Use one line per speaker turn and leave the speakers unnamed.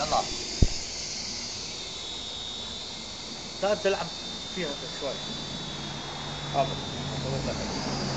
يلا.
تعال تلعب فيها شوي. حاضر.